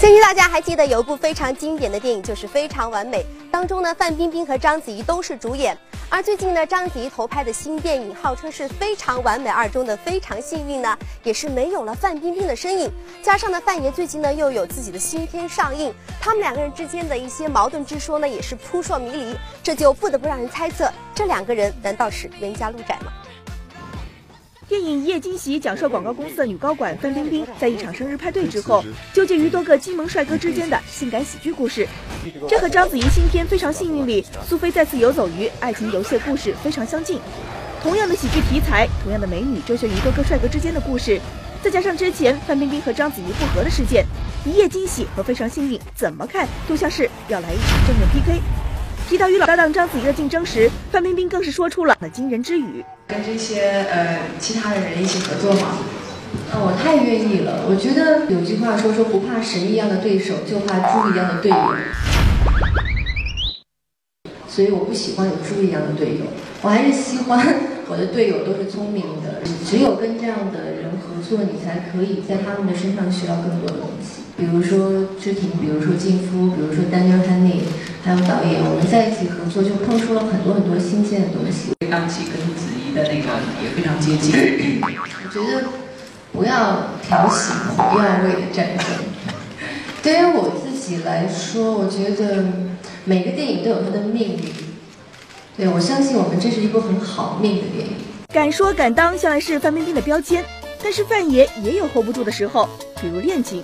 相信大家还记得有一部非常经典的电影，就是《非常完美》当中呢，范冰冰和章子怡都是主演。而最近呢，章子怡投拍的新电影，号称是非常完美二中的非常幸运呢，也是没有了范冰冰的身影。加上呢，范爷最近呢又有自己的新片上映，他们两个人之间的一些矛盾之说呢，也是扑朔迷离，这就不得不让人猜测，这两个人难道是冤家路窄吗？电影《一夜惊喜》讲述广告公司的女高管范冰冰在一场生日派对之后，纠结于多个金萌帅哥之间的性感喜剧故事。这和章子怡新片《非常幸运》里苏菲再次游走于爱情游戏的故事非常相近。同样的喜剧题材，同样的美女周旋于多个帅哥之间的故事，再加上之前范冰冰和章子怡复合的事件，《一夜惊喜》和《非常幸运》怎么看都像是要来一场正面 PK。提到与老搭档章子怡的竞争时，范冰冰更是说出了那惊人之语。跟这些呃其他的人一起合作吗，嗯，我太愿意了。我觉得有句话说说不怕神一样的对手，就怕猪一样的队友。所以我不喜欢有猪一样的队友，我还是喜欢我的队友都是聪明的。只有跟这样的人合作，你才可以在他们的身上学到更多的东西。比如说知婷，比如说静夫，比如说 Daniel Honey，还有导演，我们在一起合作就碰出了很多很多新鲜的东西。当期跟子怡的那个也非常接近。我觉得不要挑起不要为的战争。对于我自己来说，我觉得每个电影都有它的命运。对我相信我们这是一部很好命的电影。敢说敢当向来是范冰冰的标签，但是范爷也有 hold 不住的时候，比如恋情。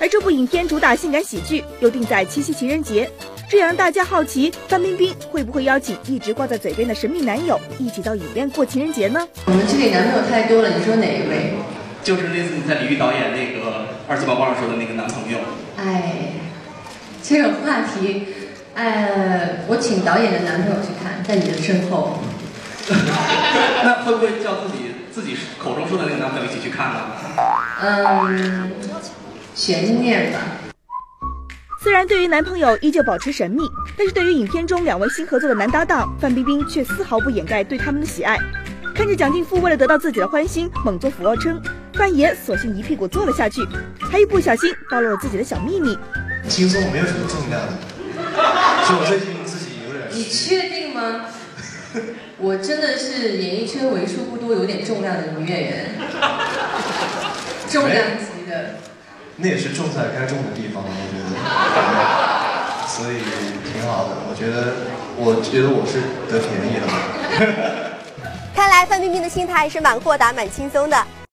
而这部影片主打性感喜剧，又定在七夕情人节，这也让大家好奇范冰冰会不会邀请一直挂在嘴边的神秘男友一起到影院过情人节呢？我们这里男朋友太多了，你说哪一位？就是那次你在李玉导演那个二次曝光上说的那个男朋友。哎，这个话题，呃，我请导演的男朋友去看，在你的身后。那会不会叫自己自己口中说的那个男朋友一起去看呢？嗯，悬念吧。虽然对于男朋友依旧保持神秘，但是对于影片中两位新合作的男搭档，范冰冰却丝毫不掩盖对他们的喜爱。看着蒋劲夫为了得到自己的欢心，猛做俯卧撑，范爷索性一屁股坐了下去，还一不小心暴露了自己的小秘密。轻松，没有什么重量的，就我最近自己有点。你确定吗？我真的是演艺圈为数不多有点重量的女演员，重量级的。那也是重在该重的地方，所以挺好的。我觉得，我觉得我是得便宜了。看来范冰冰的心态是蛮豁达、蛮轻松的。